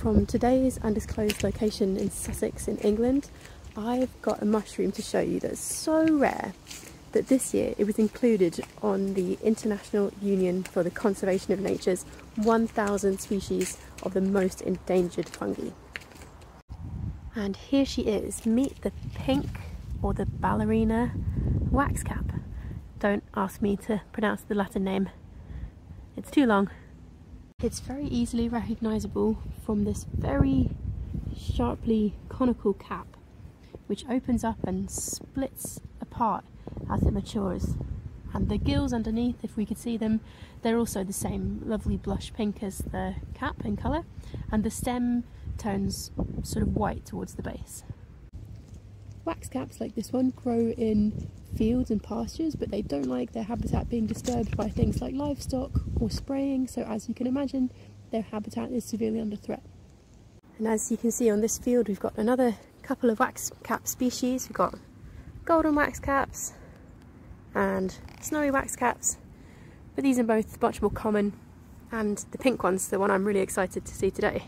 from today's undisclosed location in Sussex in England, I've got a mushroom to show you that's so rare that this year it was included on the International Union for the Conservation of Nature's 1000 species of the most endangered fungi. And here she is, meet the pink or the ballerina waxcap. Don't ask me to pronounce the Latin name, it's too long. It's very easily recognisable from this very sharply conical cap which opens up and splits apart as it matures. And the gills underneath, if we could see them, they're also the same lovely blush pink as the cap in colour, and the stem turns sort of white towards the base. Wax caps like this one grow in fields and pastures, but they don't like their habitat being disturbed by things like livestock or spraying, so as you can imagine, their habitat is severely under threat. And as you can see on this field, we've got another couple of wax cap species. We've got golden wax caps and snowy wax caps, but these are both much more common, and the pink one's the one I'm really excited to see today.